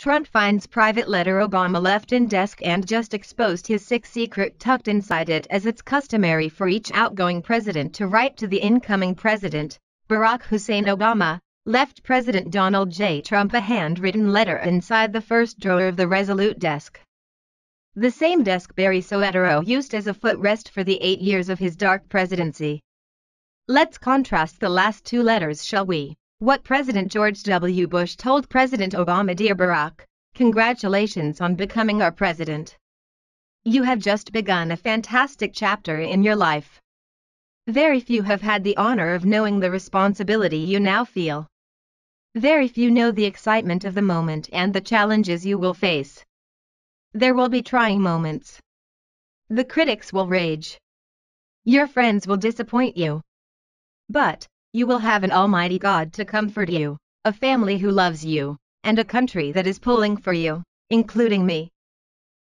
Trump finds private letter Obama left in desk and just exposed his six secret tucked inside it as it's customary for each outgoing president to write to the incoming president, Barack Hussein Obama, left President Donald J. Trump a handwritten letter inside the first drawer of the Resolute desk. The same desk Barry Soetoro used as a footrest for the eight years of his dark presidency. Let's contrast the last two letters, shall we? What President George W. Bush told President Obama Dear Barack, congratulations on becoming our president. You have just begun a fantastic chapter in your life. Very few have had the honor of knowing the responsibility you now feel. Very few know the excitement of the moment and the challenges you will face. There will be trying moments. The critics will rage. Your friends will disappoint you. But, you will have an almighty God to comfort you, a family who loves you, and a country that is pulling for you, including me.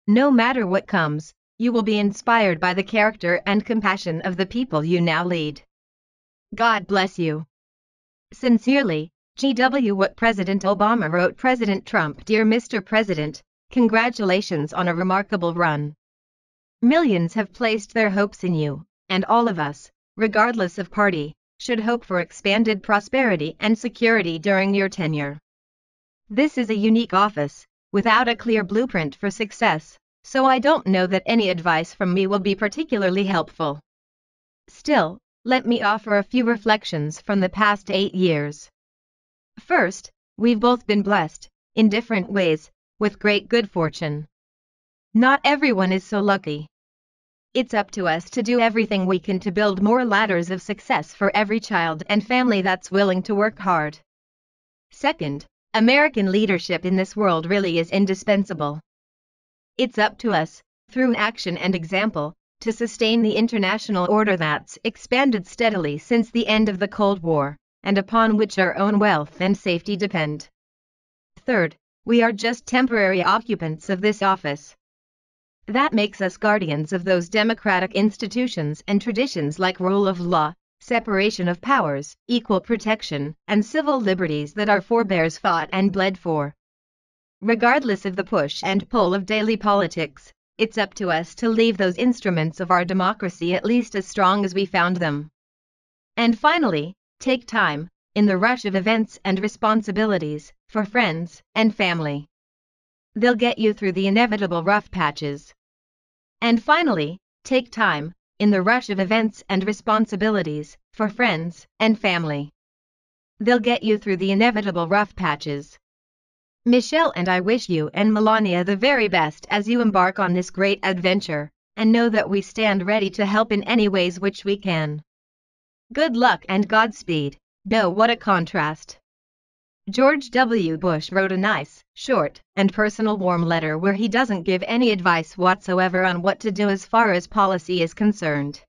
No matter what comes, you will be inspired by the character and compassion of the people you now lead. God bless you. Sincerely, GW. What President Obama wrote President Trump Dear Mr. President, congratulations on a remarkable run. Millions have placed their hopes in you, and all of us, regardless of party, should hope for expanded prosperity and security during your tenure. This is a unique office, without a clear blueprint for success, so I don't know that any advice from me will be particularly helpful. Still, let me offer a few reflections from the past eight years. First, we've both been blessed, in different ways, with great good fortune. Not everyone is so lucky. It's up to us to do everything we can to build more ladders of success for every child and family that's willing to work hard. Second, American leadership in this world really is indispensable. It's up to us, through action and example, to sustain the international order that's expanded steadily since the end of the Cold War, and upon which our own wealth and safety depend. Third, we are just temporary occupants of this office. That makes us guardians of those democratic institutions and traditions like rule of law, separation of powers, equal protection, and civil liberties that our forebears fought and bled for. Regardless of the push and pull of daily politics, it's up to us to leave those instruments of our democracy at least as strong as we found them. And finally, take time, in the rush of events and responsibilities, for friends and family. They'll get you through the inevitable rough patches. And finally, take time, in the rush of events and responsibilities, for friends and family. They'll get you through the inevitable rough patches. Michelle and I wish you and Melania the very best as you embark on this great adventure, and know that we stand ready to help in any ways which we can. Good luck and Godspeed. No, what a contrast. George W. Bush wrote a nice, short, and personal warm letter where he doesn't give any advice whatsoever on what to do as far as policy is concerned.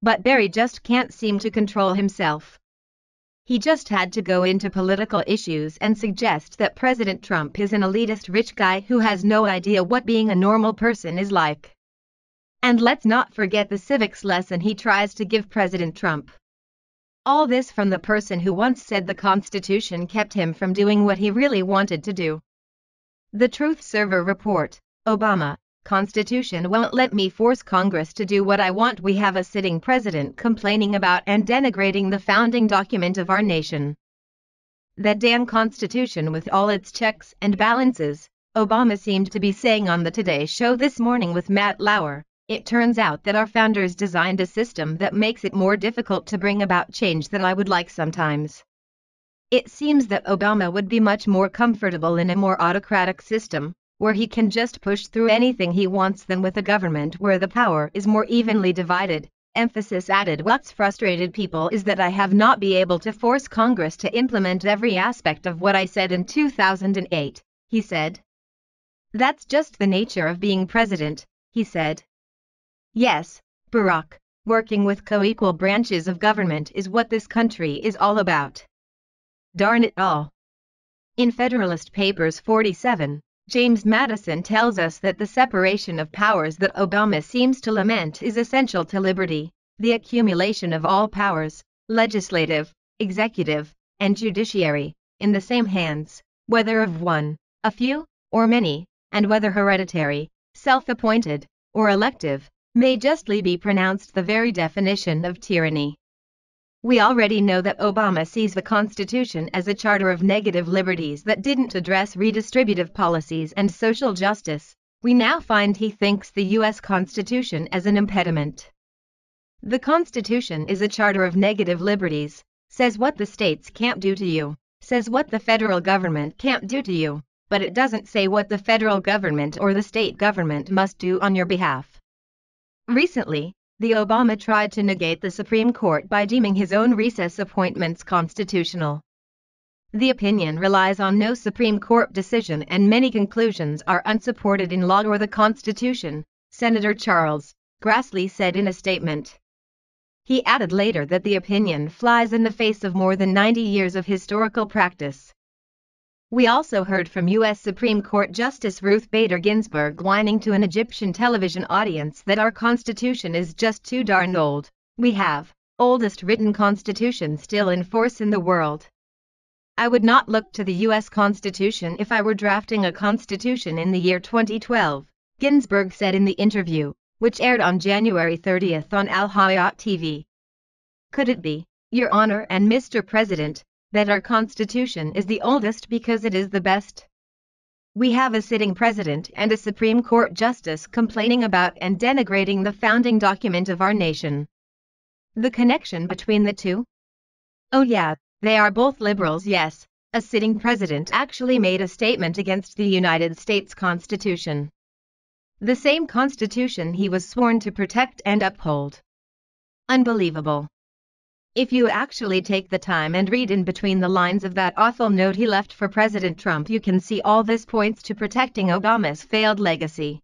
But Barry just can't seem to control himself. He just had to go into political issues and suggest that President Trump is an elitist rich guy who has no idea what being a normal person is like. And let's not forget the civics lesson he tries to give President Trump. All this from the person who once said the Constitution kept him from doing what he really wanted to do. The Truth Server report Obama, Constitution won't let me force Congress to do what I want. We have a sitting president complaining about and denigrating the founding document of our nation. That damn Constitution with all its checks and balances, Obama seemed to be saying on the Today Show this morning with Matt Lauer. It turns out that our founders designed a system that makes it more difficult to bring about change than I would like sometimes. It seems that Obama would be much more comfortable in a more autocratic system, where he can just push through anything he wants than with a government where the power is more evenly divided. Emphasis added What's frustrated people is that I have not been able to force Congress to implement every aspect of what I said in 2008, he said. That's just the nature of being president, he said. Yes, Barack, working with co-equal branches of government is what this country is all about. Darn it all. In Federalist Papers 47, James Madison tells us that the separation of powers that Obama seems to lament is essential to liberty, the accumulation of all powers, legislative, executive, and judiciary, in the same hands, whether of one a few, or many, and whether hereditary, self-appointed, or elective, may justly be pronounced the very definition of tyranny. We already know that Obama sees the Constitution as a charter of negative liberties that didn't address redistributive policies and social justice. We now find he thinks the U.S. Constitution as an impediment. The Constitution is a charter of negative liberties, says what the states can't do to you, says what the federal government can't do to you, but it doesn't say what the federal government or the state government must do on your behalf. Recently, the Obama tried to negate the Supreme Court by deeming his own recess appointments constitutional. The opinion relies on no Supreme Court decision and many conclusions are unsupported in law or the Constitution, Senator Charles Grassley said in a statement. He added later that the opinion flies in the face of more than 90 years of historical practice. We also heard from U.S. Supreme Court Justice Ruth Bader Ginsburg whining to an Egyptian television audience that our Constitution is just too darn old. We have oldest written Constitution still in force in the world. I would not look to the U.S. Constitution if I were drafting a Constitution in the year 2012, Ginsburg said in the interview, which aired on January 30th on Al Hayat TV. Could it be, Your Honor and Mr. President, that our Constitution is the oldest because it is the best. We have a sitting president and a Supreme Court justice complaining about and denigrating the founding document of our nation. The connection between the two? Oh, yeah, they are both liberals, yes. A sitting president actually made a statement against the United States Constitution. The same Constitution he was sworn to protect and uphold. Unbelievable. If you actually take the time and read in between the lines of that awful note he left for President Trump, you can see all this points to protecting Obama's failed legacy.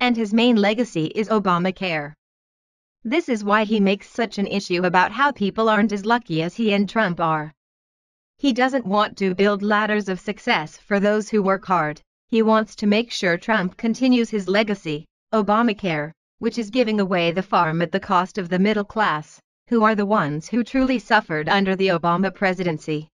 And his main legacy is Obamacare. This is why he makes such an issue about how people aren't as lucky as he and Trump are. He doesn't want to build ladders of success for those who work hard. He wants to make sure Trump continues his legacy, Obamacare, which is giving away the farm at the cost of the middle class who are the ones who truly suffered under the Obama presidency.